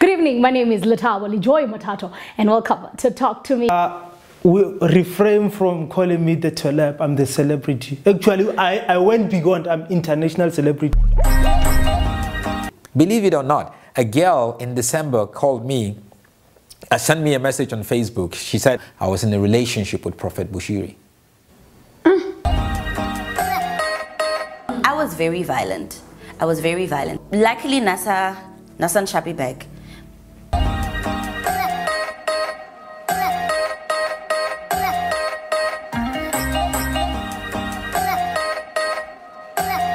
Good evening. My name is Latawali Joy Matato, and welcome to Talk to Me. Uh, we refrain from calling me the celeb. I'm the celebrity. Actually, I, I went beyond. I'm international celebrity. Believe it or not, a girl in December called me, uh, sent me a message on Facebook. She said I was in a relationship with Prophet Bushiri. I was very violent. I was very violent. Luckily, NASA, Nasan Shapi Beg.